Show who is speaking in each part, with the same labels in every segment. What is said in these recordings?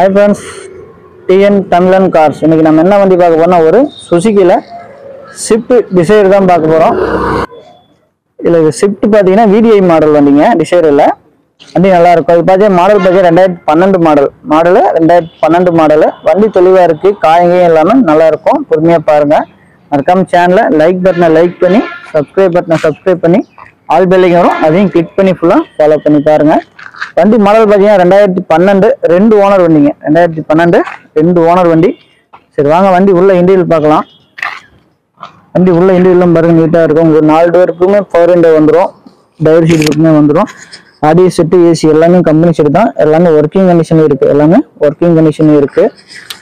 Speaker 1: High friends TN டன்லன் cars இன்றைக்கி நம்ம என்ன வண்டி பார்க்க போகிறோம்னா ஒரு சுசுக்கியில் ஷிஃப்ட் டிசைர் தான் பார்க்க போகிறோம் இதில் இது ஷிஃப்ட் பார்த்தீங்கன்னா விடிஐ மாடல் வண்டிங்க. டிசைரில் வண்டி நல்லாயிருக்கும் இது பார்த்தீங்கன்னா மாடல் பார்த்தீங்கன்னா ரெண்டாயிரத்தி பன்னெண்டு மாடல் மாடலு ரெண்டாயிரத்தி பன்னெண்டு மாடலு வண்டி தெளிவாக இருக்குது காயங்கையும் இல்லாமல் நல்லாயிருக்கும் பொறுமையாக பாருங்கள் மறக்காம சேனலை லைக் பட்டனை லைக் பண்ணி சப்ஸ்கிரைப் பட்டனை சப்ஸ்கிரைப் பண்ணி ஆல் பெல்லிங் வரும். அதையும் கிளிக் பண்ணி ஃபுல்லாக ஃபாலோ பண்ணி பாருங்கள் வண்டி மாடல் பார்த்தீங்கன்னா ரெண்டாயிரத்தி பன்னெண்டு ரெண்டு ஓனர் வண்டிங்க. ரெண்டாயிரத்தி பன்னெண்டு ரெண்டு ஓனர் வண்டி. சரி வாங்க வண்டி உள்ள இண்டியல் பார்க்கலாம். வண்டி உள்ள இண்டியிலும் பாருங்க நீட்டாக இருக்கும். உங்களுக்கு நாலு டோருக்குமே பவர் விண்டோ வந்துடும் டயர் சீட் இருக்குமே வந்துடும் ஆடியோ செட்டு ஏசி எல்லாமே கம்பெனி செட்டு தான். எல்லாமே ஒர்க்கிங் கண்டிஷன் இருக்கு. எல்லாமே ஒர்க்கிங் கண்டிஷன் இருக்கு.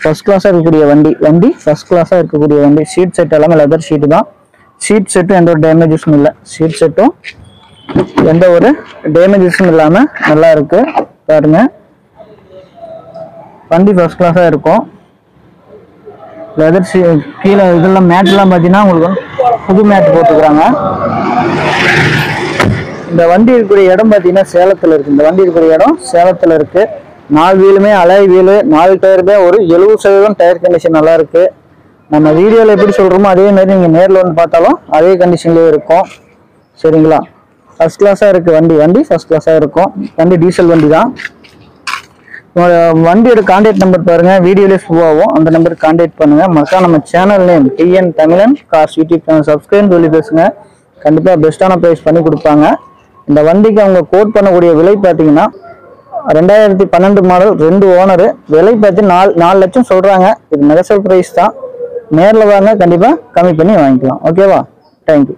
Speaker 1: ஃபர்ஸ்ட் கிளாஸாக இருக்கக்கூடிய வண்டி. வண்டி ஃபர்ஸ்ட் கிளாஸாக இருக்கக்கூடிய வண்டி. சீட் செட் எல்லாமே லெதர் ஷீட் தான். சீட் செட்டும் எந்த ஒரு டேமேஜஸும் இல்லை. சீட் செட்டும் எந்த ஒரு டேமேஜஸும் இல்லாமல் நல்லா இருக்கு. பாருங்க. வண்டி ஃபர்ஸ்ட் கிளாஸாக இருக்கும். லெதர் கீழே இதெல்லாம் மேட்லாம் பார்த்தீங்கன்னா உங்களுக்கு வந்து புது மேட் போட்டுக்கிறாங்க. இந்த வண்டி இருக்கக்கூடிய இடம் பார்த்தீங்கன்னா சேலத்தில் இருக்கு. இந்த வண்டி இருக்கக்கூடிய இடம் சேலத்தில் இருக்கு. நாலு வீலுமே அலை வீலு நாலு டயருமே ஒரு எழுபது சதவீதம் டயர் கண்டிஷன் நல்லா இருக்கு. நம்ம வீடியோவில் எப்படி சொல்கிறோமோ அதே மாதிரி நீங்கள் நேரில் வந்து பார்த்தாலும் அதே கண்டிஷன்லேயே இருக்கும். சரிங்களா? ஃபர்ஸ்ட் கிளாஸாக இருக்குது வண்டி. வண்டி ஃபர்ஸ்ட் கிளாஸாக இருக்கும். வண்டி டீசல் வண்டி தான் வண்டியோட கான்டாக்ட் நம்பர் பாருங்கள் வீடியோலேயே ஷூ ஆகும் அந்த நம்பருக்கு கான்டாக்ட் பண்ணுங்கள் மறக்காம நம்ம channel name TN Tamilan cars YouTube channel subscribe சொல்லி பேசுங்க. கண்டிப்பாக பெஸ்ட்டான ப்ரைஸ் பண்ணி கொடுப்பாங்க. இந்த வண்டிக்கு அவங்க கோட் பண்ணக்கூடிய விலை பார்த்தீங்கன்னா ரெண்டாயிரத்தி பன்னெண்டு மாடல் ரெண்டு ஓனரு விலை பார்த்து நாலு நாலு லட்சம் சொல்கிறாங்க இது மெகசல் ப்ரைஸ் தான். நேரில் வாங்க கண்டிப்பாக கம்மி பண்ணி வாங்கிக்கலாம். ஓகேவா தேங்க்யூ